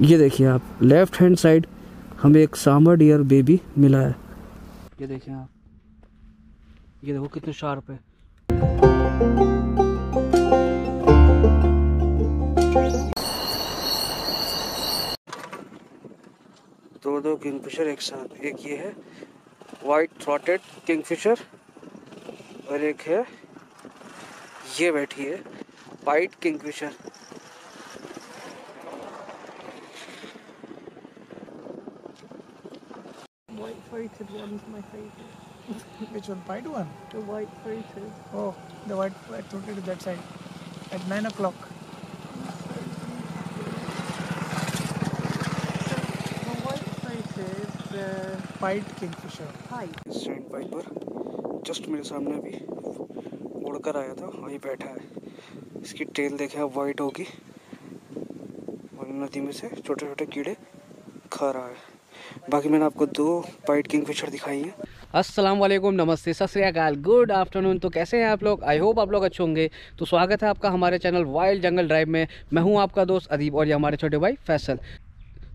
ये देखिए आप लेफ़्ट हैंड साइड हमें एक सामर डियर बेबी मिला है। ये देखिए आप, ये देखो कितने शार्प है। दो दो किंगफिशर एक साथ, एक ये है वाइट थ्रॉटेड किंगफिशर और एक है, ये बैठी है white kingfisher White one's my favourite. Which one? White one? The white throated. Oh, the white white throated is that side. At nine o'clock. The white throated, the White kingfisher. pipe. Stand pipe पर just मेरे सामने अभी उड़कर आया था वहीं बैठा है इसकी टेल देखे आप वाइट होगी और नदी में से छोटे छोटे कीड़े खा रहा है बाकी मैंने आपको दो वाइट किंग फिशर दिखाई हैं। वालेकुम, नमस्ते, सत श्री अकाल गुड आफ्टरनून तो कैसे हैं आप लोग? आई होप आप लोग अच्छे होंगे। तो स्वागत है आपका हमारे चैनल वाइल्ड जंगल ड्राइव में। मैं हूँ आपका दोस्त अदीब और ये हमारे छोटे भाई फैसल।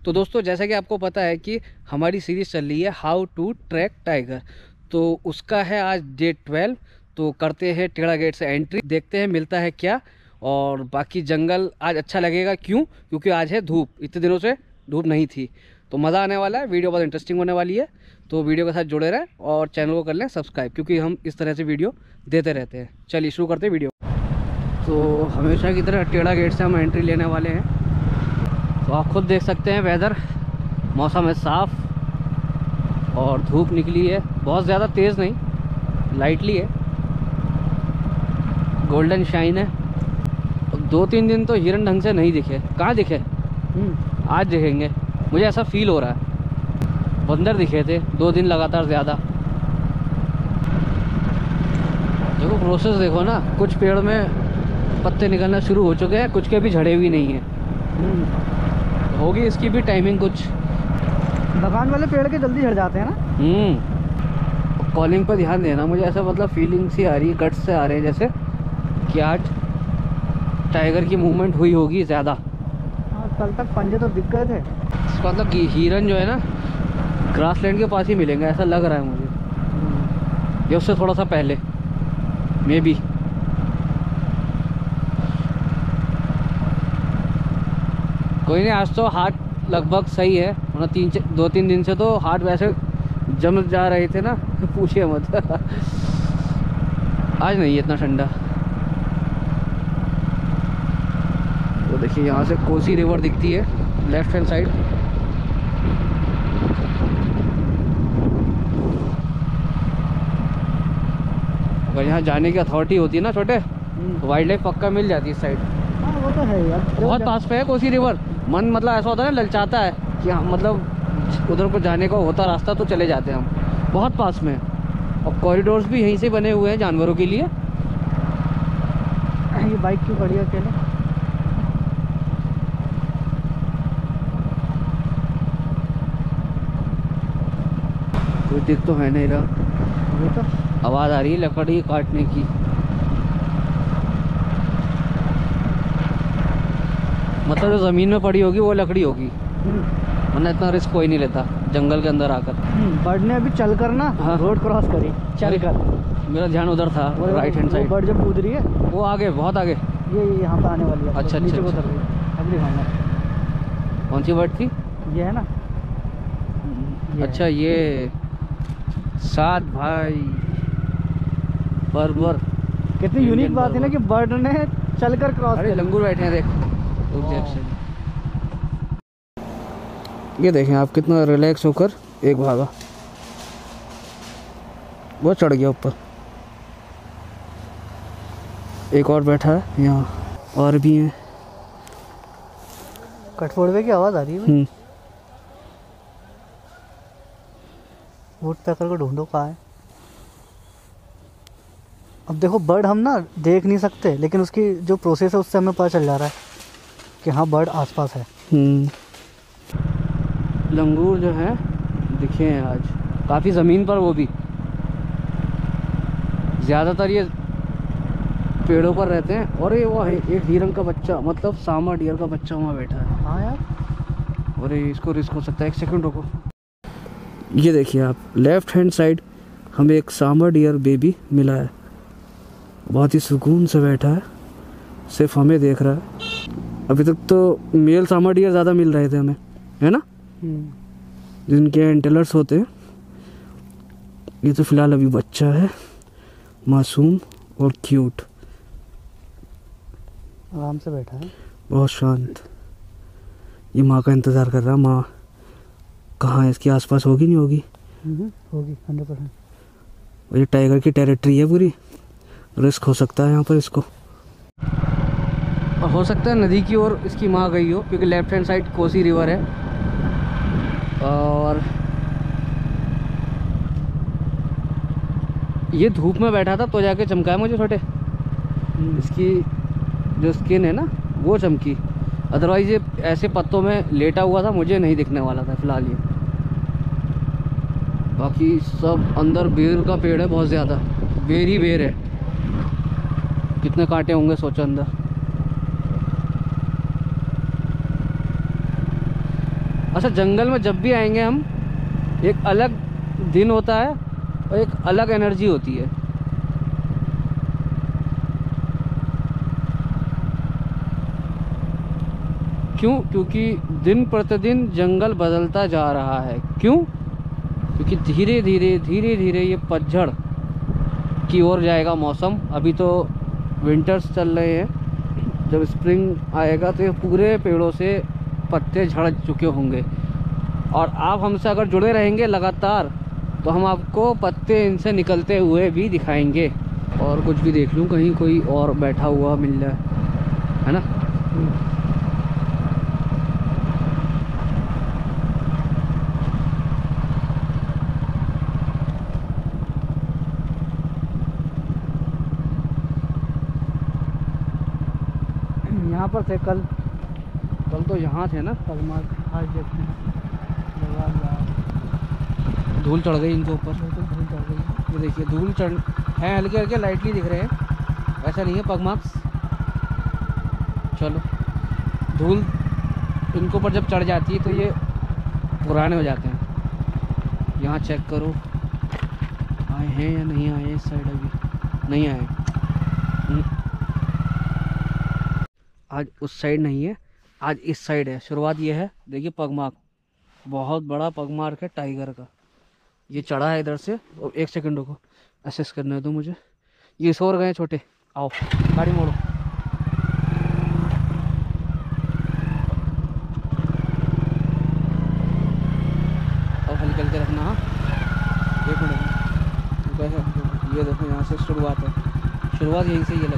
तो दोस्तों, जैसा कि आपको पता है कि हमारी सीरीज़ चल रही है हाउ टू ट्रैक टाइगर तो उसका है आज डे ट्वेल्व तो करते हैं टेढ़ा गेट से एंट्री देखते हैं, मिलता है क्या? और बाकी जंगल आज अच्छा लगेगा क्यों? क्योंकि आज है धूप। इतने दिनों से धूप नहीं थी। तो मज़ा आने वाला है वीडियो बहुत इंटरेस्टिंग होने वाली है तो वीडियो के साथ जुड़े रहें और चैनल को कर लें सब्सक्राइब क्योंकि हम इस तरह से वीडियो देते रहते हैं। चलिए शुरू करते हैं वीडियो। तो हमेशा की तरह टेढ़ा गेट से हम एंट्री लेने वाले हैं। तो आप खुद देख सकते हैं वेदर मौसम है साफ़ और धूप निकली है। बहुत ज़्यादा तेज़ नहीं लाइटली है। गोल्डन शाइन है। दो तीन दिन तो हिरन ढंग से नहीं दिखे। कहाँ दिखे? हम्म, आज दिखेंगे। मुझे ऐसा फील हो रहा है। बंदर दिखे थे दो दिन लगातार ज़्यादा। देखो प्रोसेस देखो ना कुछ पेड़ में पत्ते निकलना शुरू हो चुके हैं कुछ के भी झड़े भी नहीं हैं। हम्म, होगी इसकी भी टाइमिंग कुछ। बगान वाले पेड़ के जल्दी झड़ जाते हैं ना? हम्म कॉलिंग पर ध्यान देना मुझे ऐसा मतलब फीलिंग सी आ रही है गट्स से आ रहे हैं जैसे कि आज टाइगर की मूवमेंट हुई होगी ज़्यादा। हाँ कल तक पंजे तो दिख गए थे। इसका मतलब हिरन जो है ना ग्रासलैंड के पास ही मिलेंगे, ऐसा लग रहा है मुझे। या उससे थोड़ा सा पहले। मे बी कोई नहीं, आज तो हाट लगभग सही है। मतलब तीन दो तीन दिन से तो हाट वैसे जम जा रहे थे ना, पूछिए मत। आज नहीं इतना ठंडा। तो देखिए, यहाँ से कोसी रिवर दिखती है लेफ़्ट हैंड साइड अगर यहाँ जाने की अथॉरिटी होती है ना छोटे? वाइल्ड लाइफ पक्का मिल जाती है इस साइड हाँ वो तो है यार। बहुत पास पे है कोसी रिवर मन मतलब ऐसा होता है ना ललचाता है कि हाँ मतलब उधर को जाने का होता रास्ता तो चले जाते हैं हम। बहुत पास में। और कॉरिडोर्स भी यहीं से बने हुए हैं जानवरों के लिए। ये बाइक क्यों खड़ी है अकेले? कोई दिख तो है नहीं रहा। तो आवाज़ आ रही है लकड़ी काटने की। मतलब जो ज़मीन में पड़ी होगी वो लकड़ी होगी। वरना इतना रिस्क कोई नहीं लेता जंगल के अंदर आकर। बर्ड ने अभी चल कर ना हाँ। रोड क्रॉस करी चल कर। मेरा ध्यान उधर था राइट हैंड साइड बर्ड जब कूद रही है। वो आगे बहुत आगे। ये यहाँ पे आने वाली है। अच्छा, नीचे अच्छा, उतर रही है। कौन सी बर्ड थी? ये है ना। ये अच्छा ये सात भाई। बरबर कितनी यूनिक बात है ना कि बर्ड ने चल कर क्रॉस अरे लंगूर बैठे हैं देख। ये देखें आप कितना रिलैक्स होकर एक भागा। वो चढ़ गया ऊपर। एक और बैठा है यहाँ। और भी हैं। कठफोड़वे की आवाज़ आ रही है। हम्म, वोट तक को ढूंढो कहाँ है। अब देखो बर्ड हम ना देख नहीं सकते लेकिन उसकी जो प्रोसेस है उससे हमें पता चल जा रहा है कि हाँ बर्ड आसपास है। हम्म। लंगूर जो है दिखे हैं आज। काफ़ी ज़मीन पर वो भी। ज़्यादातर ये पेड़ों पर रहते हैं और ये वो है एक हिरन का बच्चा मतलब सामा डियर का बच्चा वहाँ बैठा है। हाँ यार। और ये इसको रिस्क हो सकता है एक सेकंड रुको। ये देखिए आप लेफ़्ट हैंड साइड हमें एक सामर डियर बेबी मिला है। बहुत ही सुकून से बैठा है। सिर्फ़ हमें देख रहा है। अभी तक तो मेल डियर ज़्यादा मिल रहे थे हमें है ना? जिनके एंटेलर्स होते हैं। ये तो फ़िलहाल अभी बच्चा है मासूम और क्यूट आराम से बैठा है। बहुत शांत। ये माँ का इंतज़ार कर रहा है। माँ कहाँ है? इसके आसपास होगी नहीं होगी? होगी हंड्रेड परसेंट और ये टाइगर की टेरिटरी है पूरी? रिस्क हो सकता है यहाँ पर इसको। और हो सकता है नदी की ओर इसकी माँ गई हो क्योंकि left hand side Kosi river है। और ये धूप में बैठा था तो जाके चमका है मुझे छोटे। इसकी जो स्किन है ना वो चमकी। अदरवाइज़ ये ऐसे पत्तों में लेटा हुआ था मुझे नहीं दिखने वाला था फ़िलहाल ये। बाकी सब अंदर बेर का पेड़ है बहुत ज़्यादा। बेर ही बेर है। कितने कांटे होंगे, सोचो अंदर। अच्छा जंगल में जब भी आएँगे हम, एक अलग दिन होता है और एक अलग एनर्जी होती है। क्यों? क्योंकि दिन प्रतिदिन जंगल बदलता जा रहा है। क्यों? क्योंकि धीरे धीरे धीरे धीरे ये पतझड़ की ओर जाएगा मौसम। अभी तो विंटर्स चल रहे हैं। जब स्प्रिंग आएगा तो ये पूरे पेड़ों से पत्ते झड़ चुके होंगे। और आप हमसे अगर जुड़े रहेंगे लगातार तो हम आपको पत्ते इनसे निकलते हुए भी दिखाएँगे। और कुछ भी देख लूँ, कहीं कोई और बैठा हुआ मिल जाए। है ना यहाँ पर थे कल। कल तो यहाँ थे ना। पगमार्क आज देखते हैं। धूल चढ़ गई इनके ऊपर। बिल्कुल धूल चढ़ गई। ये देखिए धूल चढ़ हैं हल्के हल्के लाइटली दिख रहे हैं। ऐसा नहीं है पग मार्क्स चलो। धूल इनके ऊपर जब चढ़ जाती है तो ये पुराने हो जाते हैं। यहाँ चेक करो। आए हैं या नहीं आए इस साइड अभी? नहीं आए। हम्म। आज उस साइड नहीं है, आज इस साइड है। शुरुआत ये है, देखिए पगमार्क, बहुत बड़ा पगमार्क है टाइगर का। ये चढ़ा है इधर से, और एक सेकंड रुको असेस करने दो मुझे। ये सो गए छोटे, आओ, गाड़ी मोड़ो। अब हल्के हल्के रखना हाँ। एक मिनट ये देखो यहाँ से शुरुआत है। शुरुआत यहीं से है ना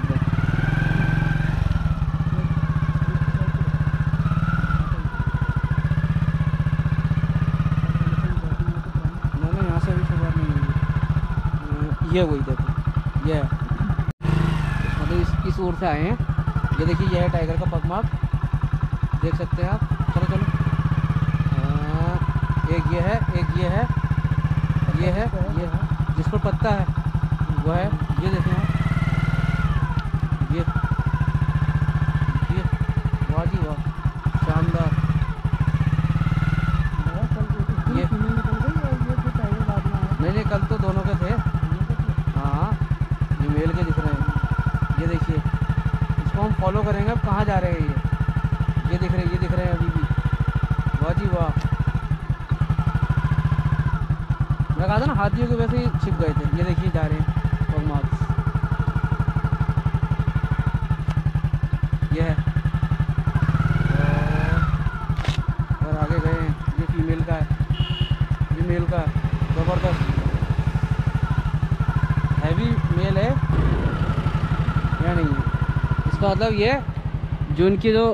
ना यहाँ से अभी शुरुआत नहीं हुई है। ये वही देखो। ये। मतलब इस किस ओर से आए हैं। ये देखिए ये है टाइगर का पगमार्क। देख सकते हैं आप। चलो चलो। हाँ, एक ये है एक ये है ये है ये है। जिस पर पत्ता है वो है। ये देखें आप ये ये वाह जी वाह शानदार लगा कल एक ये- फीमेल निकल गई और ये जो टाइगर बाद में आया नहीं नहीं कल तो दोनों के थे ये तो ठीक। हाँ ये मेल के दिख रहे हैं ये देखिए इसको हम फॉलो करेंगे। अब कहाँ जा रहे हैं ये? ये दिख रहे ये दिख रहे हैं अभी भी। वाह जी वाह। मैं कहा था ना, हाथियों के वैसे ही छिप गए थे। ये देखिए, जा रहे हैं पगमार्क्स ये है। और- और आगे गए ये फीमेल का है। ये मेल का ज़बरदस्त। हैवी मेल है। या नहीं इसका मतलब ये जो इनकी जो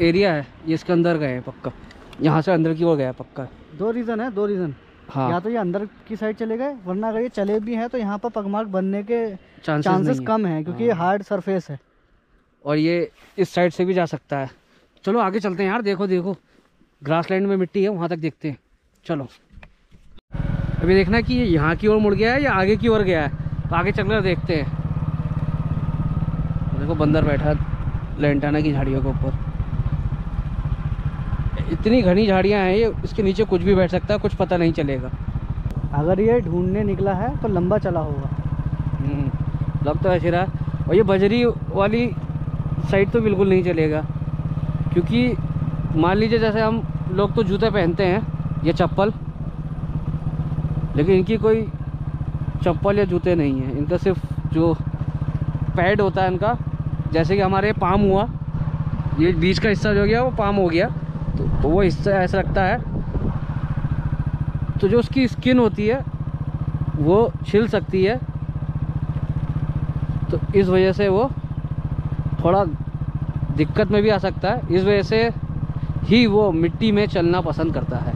एरिया है ये इसके अंदर गए हैं पक्का। यहाँ से अंदर की ओर गया है पक्का। दो रीज़न है दो रीज़न हाँ। या तो ये अंदर की साइड चले गए वरना अगर ये चले भी हैं तो यहाँ पर पगमार्क बनने के चांसेस। कम हैं क्योंकि ये। हार्ड सरफेस है। और ये इस साइड से भी जा सकता है। चलो आगे चलते हैं यार देखो देखो। ग्रास लैंड में मिट्टी है वहाँ तक देखते हैं। चलो। अभी देखना कि ये यहाँ की ओर मुड़ गया है या आगे की ओर गया है। तो आगे चलकर देखते हैं। देखो बंदर बैठा लेंटाना की झाड़ियों के ऊपर। इतनी घनी झाड़ियाँ हैं ये इसके नीचे कुछ भी बैठ सकता है कुछ पता नहीं चलेगा। अगर ये ढूँढने निकला है तो लंबा चला होगा। हम्म, लग तो ऐसे रहा। और ये बजरी वाली साइड तो बिल्कुल नहीं चलेगा। क्योंकि मान लीजिए जैसे हम लोग तो जूते पहनते हैं ये चप्पल लेकिन इनकी कोई चप्पल या जूते नहीं है। इनका सिर्फ़ जो पैड होता है इनका जैसे कि हमारे पाम हुआ ये बीच का हिस्सा जो गया वो पाम हो गया। तो, तो वो हिस्सा ऐसा लगता है। तो जो उसकी स्किन होती है वो छिल सकती है। तो इस वजह से वो थोड़ा दिक्कत में भी आ सकता है। इस वजह से ही वो मिट्टी में चलना पसंद करता है।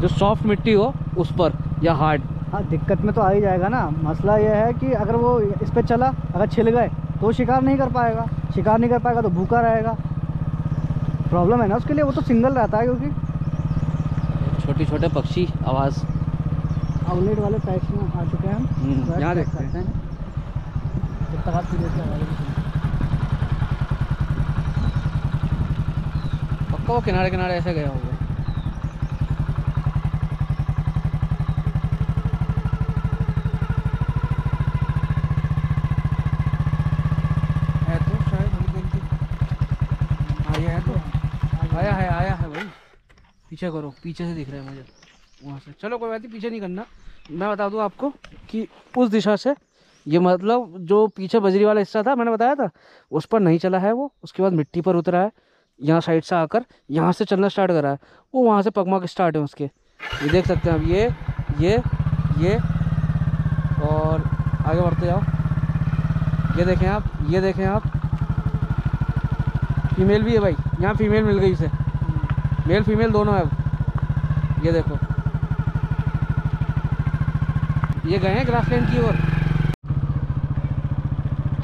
जो सॉफ्ट मिट्टी हो उस पर या हार्ड। हाँ दिक्कत में तो आ ही जाएगा ना। मसला ये है कि अगर वो इस पे चला अगर छिल गए वो शिकार नहीं कर पाएगा। शिकार नहीं कर पाएगा तो भूखा रहेगा। प्रॉब्लम है ना उसके लिए? वो तो सिंगल रहता है क्योंकि। छोटे छोटे पक्षी आवाज़। आउटलेट वाले पैच में आ चुके हैं हम। हम्म, यहाँ check देखते हैं। पक्का वो किनारे किनारे ऐसे गया होगा है तो शायद हल्की हल्की आया है तो आया है आया है भाई पीछे करो, पीछे से दिख रहा है मुझे। वहाँ से। चलो, कोई बात नहीं, पीछे नहीं करना। मैं बता दूँ आपको कि उस दिशा से, ये मतलब जो पीछे बजरी वाला हिस्सा था, मैंने बताया था, उस पर नहीं चला है वो। उसके बाद मिट्टी पर उतरा है, यहाँ साइड से आकर, यहाँ से चलना स्टार्ट करा है। वो वहाँ से पगमग स्टार्ट है उसके। ये देख सकते हैं अब ये ये ये, और आगे बढ़ते जाओ। ये देखें आप, ये देखें आप। फीमेल भी है भाई, यहाँ फीमेल मिल गई इसे मेल फीमेल दोनों है ये देखो। ये गए हैं ग्रासलैंड की ओर।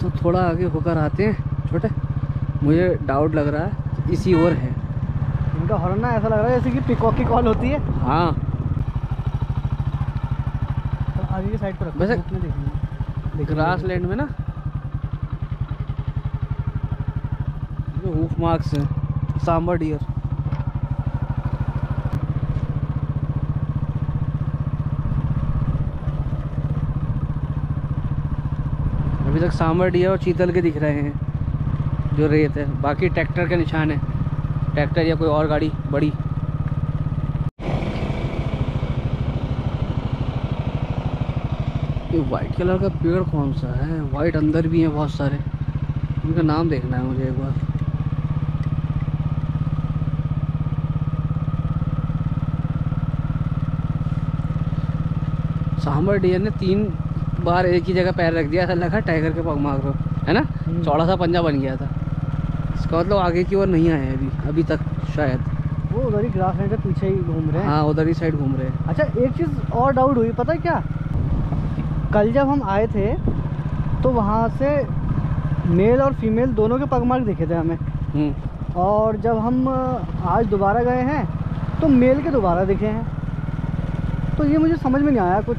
तो थोड़ा आगे होकर आते हैं छोटे। मुझे डाउट लग रहा है इसी ओर है। इनका हॉर्न ना ऐसा लग रहा है जैसे कि पिकॉक की कॉल होती है। हाँ। तो आगे की साइड पर वैसे- देखेंगे। ग्रासलैंड में ना जो हूफ मार्क्स हैं सांबर डियर तक डियर और चीतल के दिख रहे हैं, जो रेत है। बाकी ट्रैक्टर के निशान है। ट्रैक्टर या कोई और गाड़ी बड़ी। ये वाइट कलर का पेड़ कौन सा है? वाइट अंदर भी है बहुत सारे। उनका नाम देखना है मुझे एक बार। सांबर डियर ने तीन बार एक ही जगह पैर रख दिया ऐसा लगा टाइगर के पग मार रहा हो, ना? हम्म। चौड़ा सा पंजा बन गया था। इसका मतलब आगे की ओर नहीं आए अभी अभी तक शायद। वो उधर ही ग्रास लैंड के पीछे ही घूम रहे हैं। हाँ उधर ही साइड घूम रहे हैं। अच्छा एक चीज़ और डाउट हुई पता है क्या? कल जब हम आए थे तो वहाँ से मेल और फीमेल दोनों के पग पगमार्क दिखे थे हमें। हम्म। और जब हम आज दोबारा गए हैं तो मेल के दोबारा दिखे हैं। तो ये मुझे समझ में नहीं आया कुछ।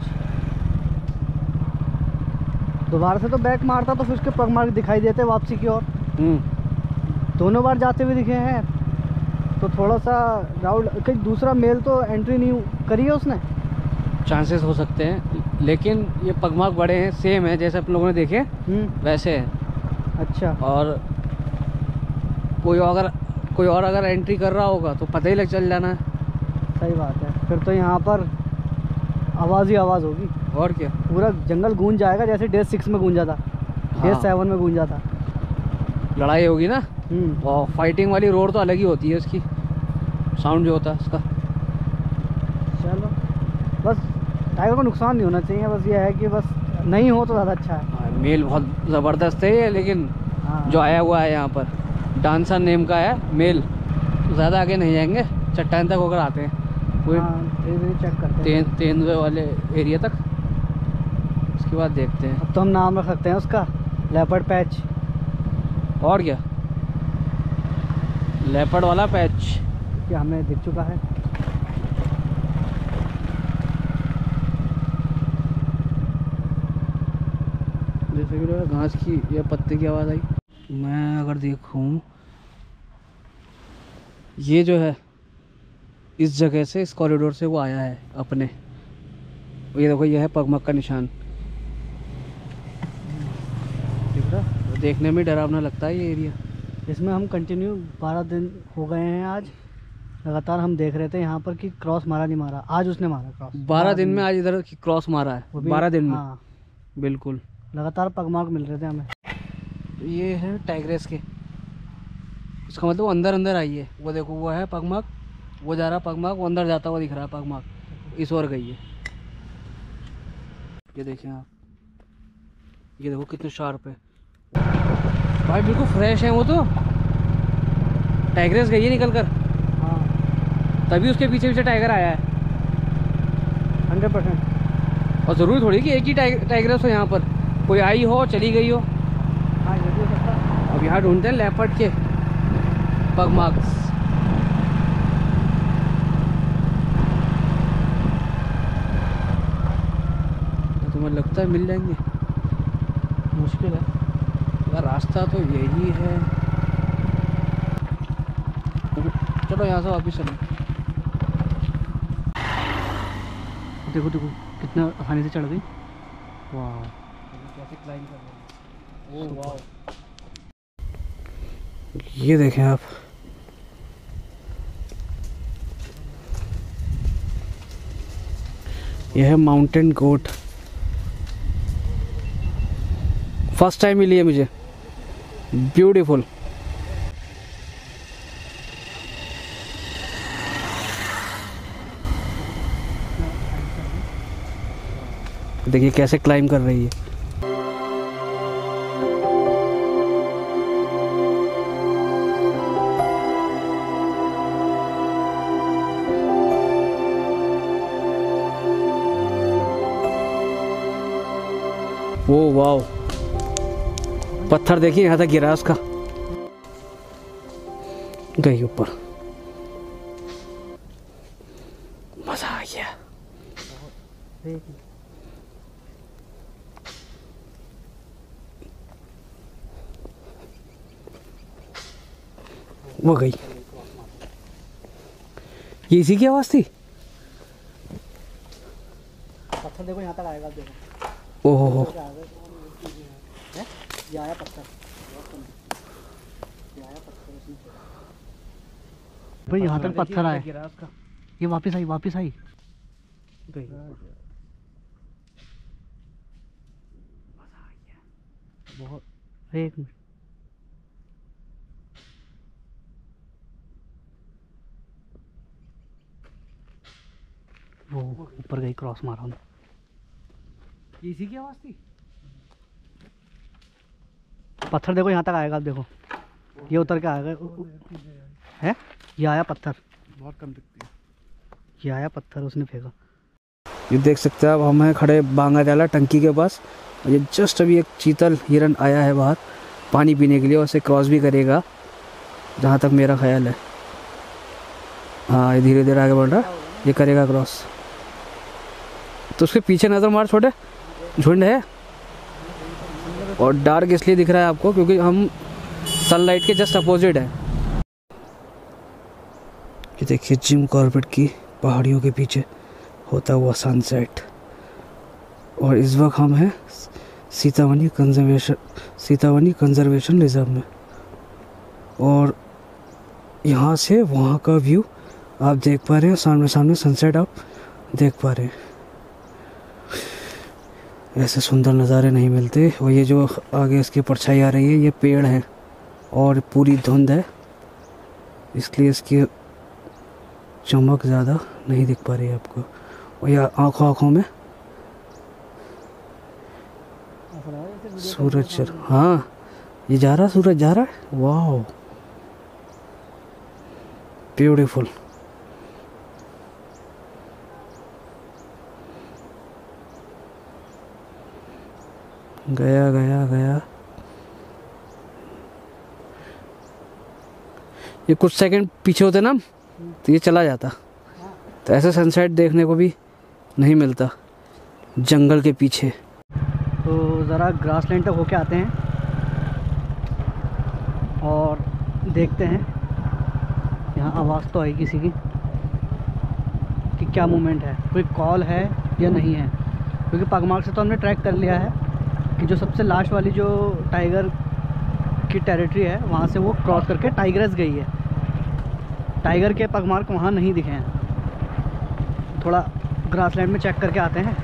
दोबारा से तो बैक मारता तो फिर उसके पगमार्क दिखाई देते वापसी की ओर। हम्म। दोनों बार जाते हुए दिखे हैं। तो थोड़ा सा डाउट कहीं दूसरा मेल तो एंट्री नहीं करी है उसने? चांसेस हो सकते हैं लेकिन ये पगमार्क बड़े हैं सेम है जैसे अपन लोगों ने देखे हम्म। वैसे है। अच्छा। और कोई अगर कोई और अगर एंट्री कर रहा होगा तो पता ही लग चल जाना है। सही बात है। फिर तो यहाँ पर आवाज़ ही आवाज़ होगी। और क्या? पूरा जंगल गूंज जाएगा जैसे डे सिक्स में गूंजा था डे हाँ। सेवन में गूंजा था। लड़ाई होगी ना? हम्म। और फाइटिंग वाली रोड तो अलग ही होती है उसकी। साउंड जो होता है उसका। चलो। बस टाइगर को नुकसान नहीं होना चाहिए बस ये है कि बस नहीं हो तो ज़्यादा अच्छा है। हाँ, मेल बहुत ज़बरदस्त है ये लेकिन हाँ। जो आया हुआ है यहाँ पर। डांसर नेम का है मेल। ज़्यादा आगे नहीं जाएँगे चट्टान तक होकर आते हैं। कोई हाँ चेक करते हैं। तेंदुए वाले एरिया तक। उसके बाद देखते हैं। अब तो हम नाम रख सकते हैं उसका लेपर्ड पैच और क्या? लेपर्ड वाला पैच क्या हमें दिख चुका है। जैसे कि घास की या पत्ते की आवाज़ आई। मैं अगर देखूँ ये जो है इस जगह से इस कॉरिडोर से वो आया है अपने। ये देखो ये है पगमग का निशान दिख रहा देखने में डरावना लगता है ये एरिया इसमें हम कंटिन्यू बारह दिन हो गए हैं आज। लगातार हम देख रहे थे यहाँ पर कि क्रॉस मारा नहीं मारा। आज उसने मारा क्रॉस बारह दिन में आज इधर क्रॉस मारा है। बारह दिन में। हाँ। बिल्कुल। लगातार पगमार्क मिल रहे थे हमें। ये है टाइग्रेस के। इसका मतलब वो अंदर अंदर आई है। वो देखो वो है पगमग वो जा रहा पगमग वो अंदर जाता हुआ दिख रहा है पगमग इस ओर गई है। ये देखिए आप। ये देखो कितने शार्प है। भाई बिल्कुल फ्रेश है वो तो। टाइग्रेस गई है निकल कर हाँ। तभी उसके पीछे पीछे टाइगर आया है। Hundred percent. और ज़रूरी थोड़ी कि एक ही टाइग- टाइग्रेस हो यहाँ पर। कोई आई हो चली गई हो। हाँ ये भी हो सकता अब यहाँ ढूंढते हैं लेपर्ड के पगमार्क्स तो तुम्हें लगता है मिल जाएँगे। मुश्किल है। रास्ता तो यही है। चलो यहाँ से वापस चलो। देखो देखो कितना आसानी से चढ़ गई। वाह। कैसे क्लाइंब कर रहे हैं वाह। ये देखें आप। यह है माउंटेन गोट फ़र्स्ट टाइम मिली है मुझे। ब्यूटीफुल देखिए कैसे क्लाइम कर रही है। वो वाओ पत्थर देखिए यहाँ तक गिरा उसका। गई ऊपर। मज़ा आ गया। वो गई। ये इसी की आवाज़ थी? पत्थर देखो यहाँ तक आएगा देखो। ओहो? ये आया पत्थर आया। भाई यहाँ तक पत्थर उसका। ये वापस आई वापस आई। गई। बहुत एक मिनट। वो ऊपर गई क्रॉस मारा इसी की आवाज़ थी? पत्थर देखो यहाँ तक आएगा आप देखो। ये उतर के आएगा। है? ये आया पत्थर। बहुत कम दिखती है। ये आया पत्थर उसने फेंका। ये देख सकते हैं अब हम हैं खड़े बांगा डाला टंकी के पास। ये जस्ट अभी एक चीतल हिरन आया है बाहर पानी पीने के लिए और उसे क्रॉस भी करेगा जहाँ तक मेरा ख्याल है। हाँ ये धीरे धीरे आगे बढ़ रहा है ये करेगा क्रॉस। तो उसके पीछे नज़र मार छोटे। झुंड है? और डार्क इसलिए दिख रहा है आपको क्योंकि हम सनलाइट के जस्ट अपोजिट है। ये देखिए जिम कॉर्बेट की पहाड़ियों के पीछे होता हुआ सनसेट और इस वक्त हम हैं Sitabani conservation Sitabani conservation reserve में। और यहाँ से वहाँ का व्यू आप देख पा रहे हैं सामने सामने सनसेट आप देख पा रहे हैं। ऐसे सुंदर नज़ारे नहीं मिलते। और ये जो आगे इसकी परछाई आ रही है, ये पेड़ हैं और पूरी धुंध है। इसलिए इसकी चमक ज़्यादा नहीं दिख पा रही है आपको। और यह आँखों आँखों में सूरज चल हाँ ये जा रहा सूरज, जा रहा है? वाह ब्यूटीफुल गया गया गया। ये कुछ सेकंड पीछे होते ना तो ये चला जाता। तो ऐसे सनसेट देखने को भी नहीं मिलता, जंगल के पीछे। तो ज़रा ग्रास लैंड तक होके आते हैं और देखते हैं, यहाँ आवाज़ तो आई किसी की, कि क्या मूवमेंट है, कोई कॉल है या नहीं है। क्योंकि पगमार्क से तो हमने ट्रैक कर लिया है। जो सबसे लास्ट वाली जो टाइगर की टेरिटरी है, वहाँ से वो क्रॉस करके टाइगरस गई है। टाइगर के पगमार्क वहाँ नहीं दिखे हैं। थोड़ा ग्रासलैंड में चेक करके आते हैं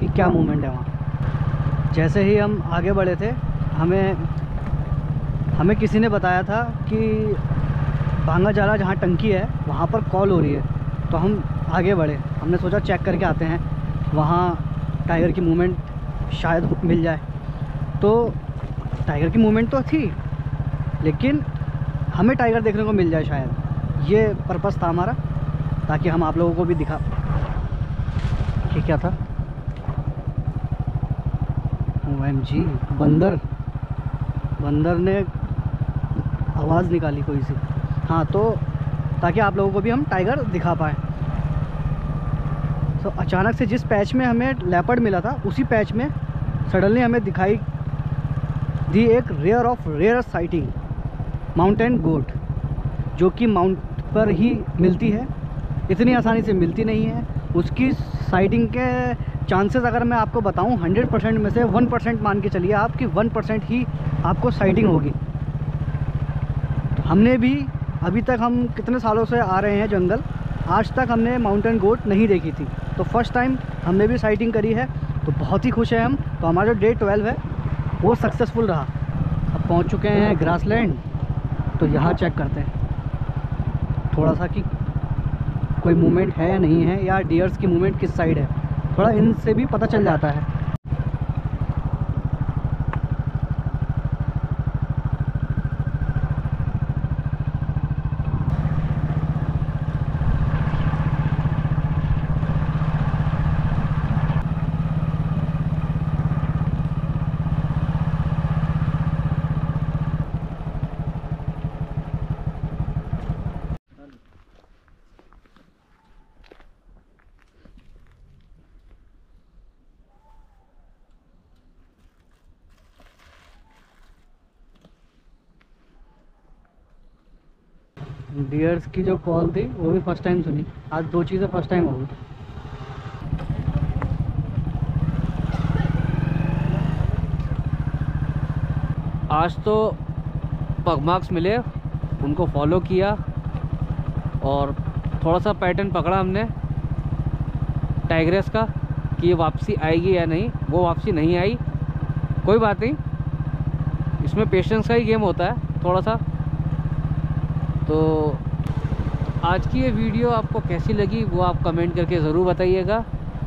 कि क्या मूवमेंट है वहाँ। जैसे ही हम आगे बढ़े थे, हमें हमें किसी ने बताया था कि भांगा जाला जहाँ टंकी है, वहाँ पर कॉल हो रही है। तो हम आगे बढ़े। हमने सोचा चेक करके आते हैं। वहाँ टाइगर की मूवमेंट शायद मिल जाए। तो टाइगर की मूवमेंट तो थी, लेकिन हमें टाइगर देखने को मिल जाए शायद। ये पर्पज़ था हमारा, ताकि हम आप लोगों को भी दिखा ये क्या था? एम जी बंदर। बंदर ने आवाज़ निकाली कोई सी। हाँ तो ताकि आप लोगों को भी हम टाइगर दिखा पाएँ। तो अचानक से जिस पैच में हमें लेपर्ड मिला था, उसी पैच में सडनली हमें दिखाई दी एक rare of rare sighting, mountain goat जो कि माउंट पर ही मिलती है। इतनी आसानी से मिलती नहीं है। उसकी साइटिंग के चांसेस अगर मैं आपको बताऊँ 100 परसेंट में से 1 परसेंट मान के चलिए आप कि 1 परसेंट ही आपको साइटिंग होगी। तो हमने भी अभी तक हम कितने सालों से आ रहे हैं जंगल, आज तक हमने माउंटेन गोट नहीं देखी थी। तो फ़र्स्ट टाइम हमने भी साइटिंग करी है तो बहुत ही खुश हैं हम। तो हमारा जो डे ट्वेल्व है, वो सक्सेसफुल रहा। अब पहुँच चुके हैं ग्रासलैंड तो यहाँ चेक करते हैं। थोड़ा सा कि कोई मूवमेंट है या नहीं है, या डियर्स की मूवमेंट किस साइड है। थोड़ा इनसे भी पता चल जाता है। डियर्स की जो कॉल थी, वो भी फ़र्स्ट टाइम सुनी। आज दो चीज़ें फ़र्स्ट टाइम हो आज तो पगमार्क्स मिले, उनको फॉलो किया और थोड़ा सा पैटर्न पकड़ा हमने टाइग्रेस का, कि ये वापसी आएगी या नहीं। वो वापसी नहीं आई। कोई बात नहीं। इसमें पेशेंस का ही गेम होता है थोड़ा सा तो आज की ये वीडियो आपको कैसी लगी, वो आप कमेंट करके ज़रूर बताइएगा।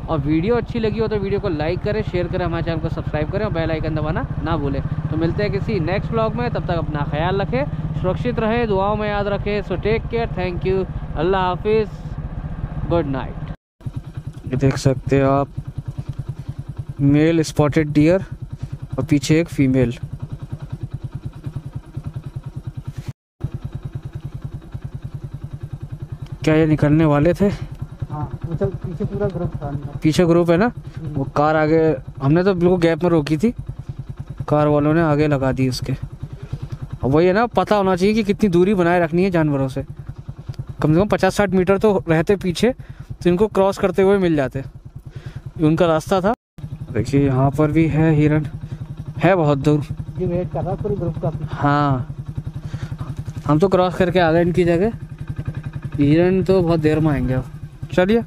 और वीडियो अच्छी लगी हो तो वीडियो को लाइक करें, शेयर करें, हमारे चैनल को सब्सक्राइब करें और बेल आइकन दबाना ना भूलें। तो मिलते हैं किसी नेक्स्ट ब्लॉग में, तब तक अपना ख्याल रखें, सुरक्षित रहें, दुआओं में याद रखें so take care thank you अल्लाह हाफिज़ गुड नाइट देख सकते हो आप मेल स्पॉटेड डियर और पीछे एक फीमेल क्या ये निकलने वाले थे? हाँ मतलब पीछे पूरा ग्रुप था पीछे ग्रुप है ना? वो कार आगे हमने तो बिल्कुल गैप में रोकी थी। कार वालों ने आगे लगा दी उसके। अब वही है ना पता होना चाहिए कि कितनी दूरी बनाए रखनी है जानवरों से। कम से कम पचास साठ मीटर तो रहते पीछे तो इनको क्रॉस करते हुए मिल जाते। उनका रास्ता था। देखिए यहाँ पर भी है हिरन है बहुत दूर। ये वेट कर रहा पूरे ग्रुप का हाँ। हम तो क्रॉस करके आ गए इनकी जगह। हिरन तो बहुत देर में आएँगे अब। चलिए।